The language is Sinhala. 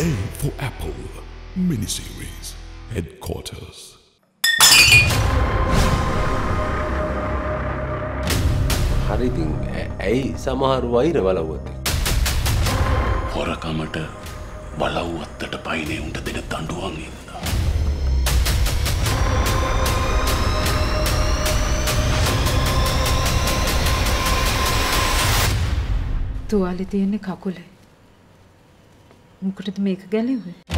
A for Apple miniseries headquarters. හරිඉතින් ඇයි සමහරු වෛර වලවොත්තේ. හොරකමට බලව්වත්තට පයිනේ උන්ට දෙන දඩුවන් ඉදා. තුවාලි තියෙන්නේ කකුලේ मुकुट तो मेघ गले हुए।